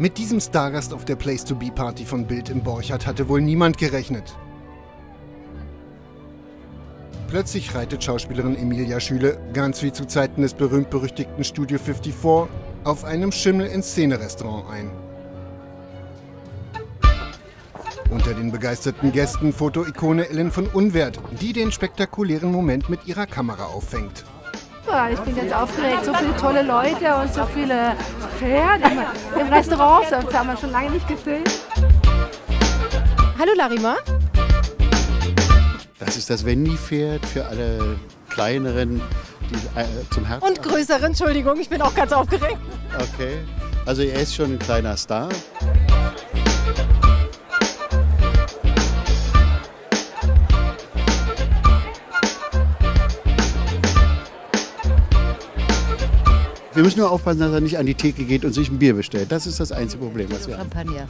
Mit diesem Stargast auf der Place to Be Party von Bild in Borchardt hatte wohl niemand gerechnet. Plötzlich reitet Schauspielerin Emilia Schüle, ganz wie zu Zeiten des berühmt-berüchtigten Studio 54, auf einem Schimmel-in-Szene-Restaurant ein. Unter den begeisterten Gästen Fotoikone Ellen von Unwert, die den spektakulären Moment mit ihrer Kamera auffängt. Ja, ich bin jetzt aufgeregt. So viele tolle Leute und so viele Pferde im Restaurant. Das haben wir schon lange nicht gefilmt. Hallo Larima. Das ist das Wendy-Pferd für alle kleineren, die äh, zum Herzen. Und größeren, Entschuldigung, ich bin auch ganz aufgeregt. Okay. Also er ist schon ein kleiner Star. Wir müssen nur aufpassen, dass er nicht an die Theke geht und sich ein Bier bestellt. Das ist das einzige Problem, was wir haben. Champagner.